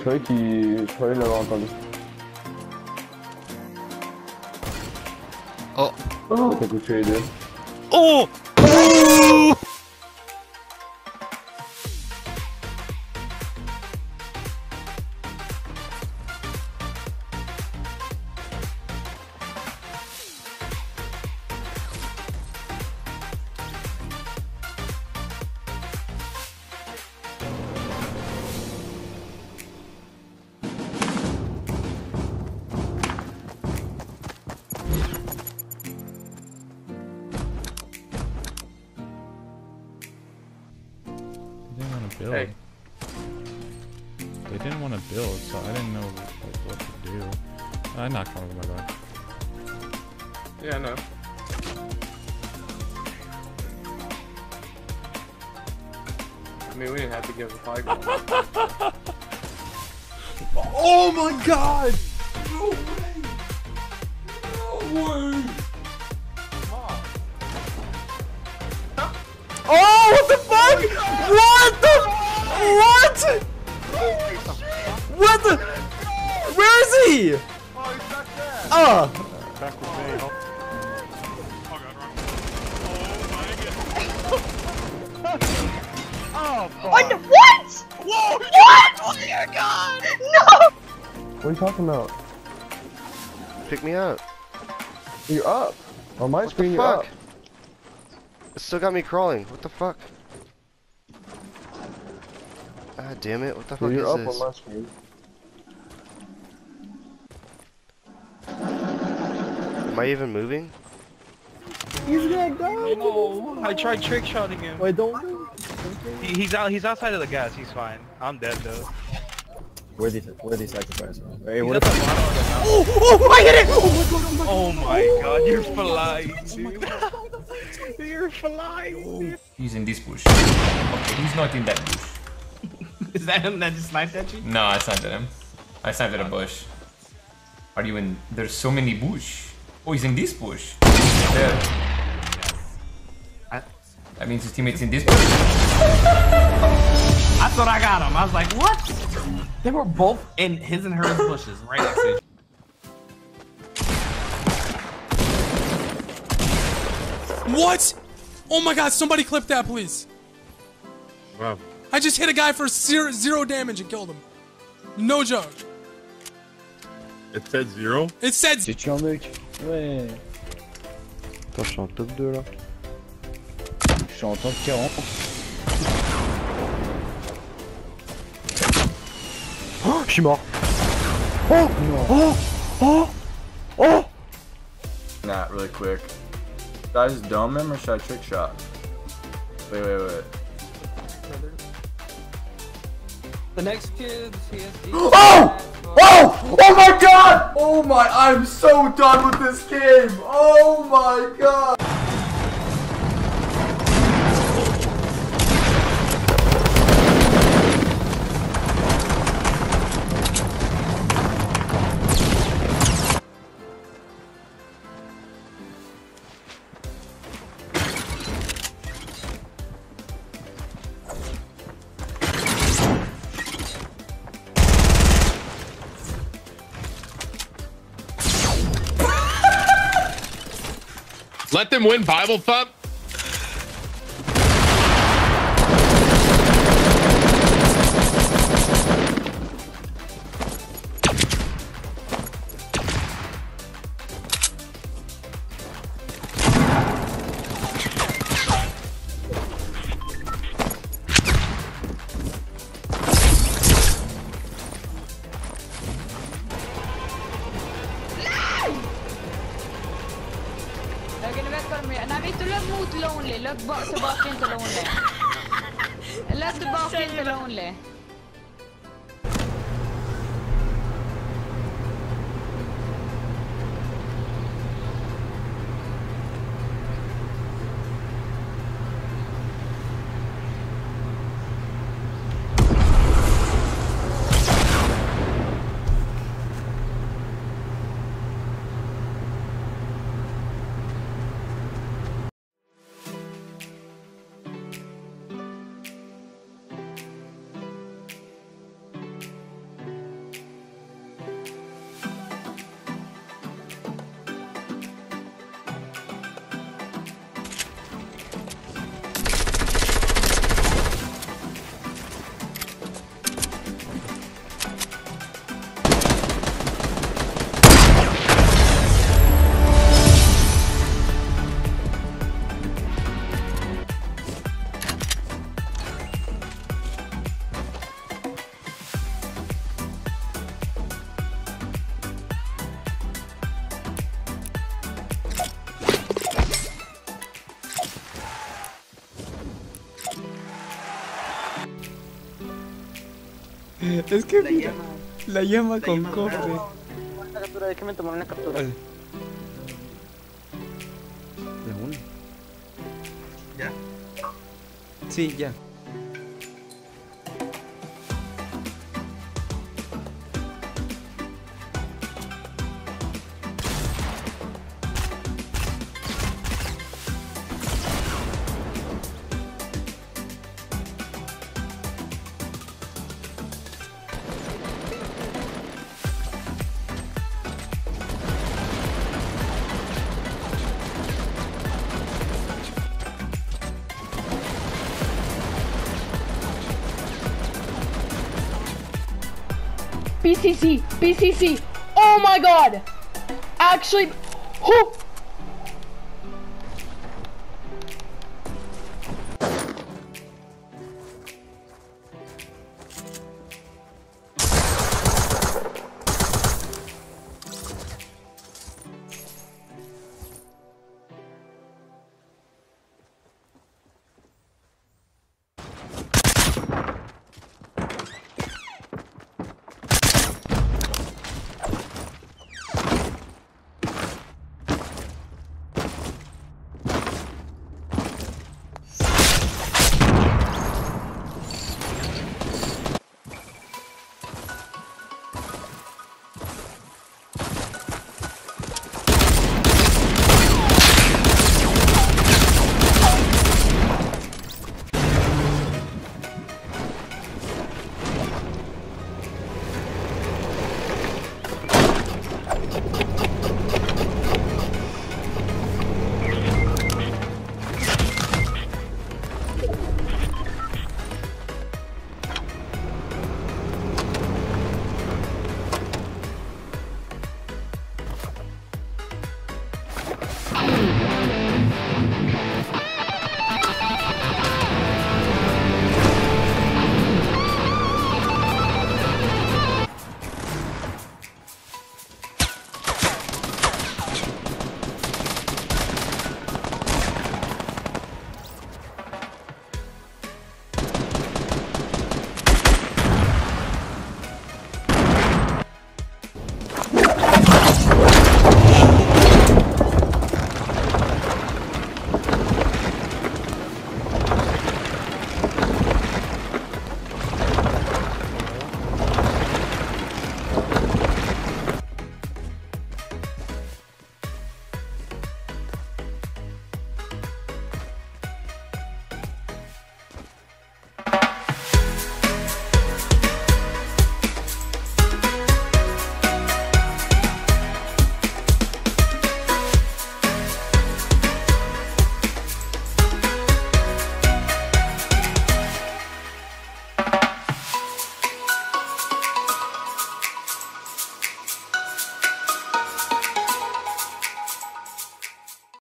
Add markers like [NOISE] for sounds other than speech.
croyais qu'il. Je croyais l'avoir entendu. Oh. Oh T'as tuer les deux. Oh build. Hey. They didn't want to build, so I didn't know what, what to do. I knocked one of them, my bad. Yeah, I know. I mean, we didn't have to give a fight. [LAUGHS] Oh my god! No way! No way! Oh, what the fuck? What the? What? What the? Where is he? Oh, What? What? Whoa! What? Oh my god! No! What are you talking about? Pick me up. You're up. On my What screen, the you're up. It still got me crawling. What the fuck? Ah, damn it. What the fuck you're is up this? on my screen. Am I even moving? he's gonna die. No, I tried trick shotting him. Wait, don't. do He, he's out. He's outside of the gas. He's fine. I'm dead though. Where did where did sacrifice? Hey, He's what the bottom of the house. Oh, oh, I hit it! Oh my god! Oh my Oh my god, you're flying, dude. You're flying. He's in this bush. Okay, he's not in that bush. [LAUGHS] Is that him that just sniped at you? No, I sniped at him. I sniped at a bush. Are you in? There's so many bush. Oh, he's in this bush. There. I- That means his teammates in this bush. I thought I got him. I was like, what? They were both in his and hers bushes right next to each What? Oh my god, somebody clip that, please. Wow. I just hit a guy for zero, zero damage and killed him. No joke. It said zero? It said Tu tues un mec Ouais. Attends, je suis en top 2 là. Je suis en top 40. Oh, je suis mort. Oh, oh, oh, Not really quick. Should I just dome him or should I trick shot? Wait, wait, wait. The next kid, CSD. [GASPS] Oh! Oh! Oh my god! Oh my, I'm so done with this game! Oh my god! Let them win Bible Thump? Lagba sa Bakken Talonle. Lagba the lonely. Es que mira, la llama con cofre. Una captura, déjame tomar una captura. Vale. La una. Sí, ya. BCC, BCC. Oh my god. Actually, who?